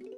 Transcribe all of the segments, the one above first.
you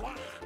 one.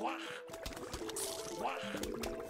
Wah! Wah!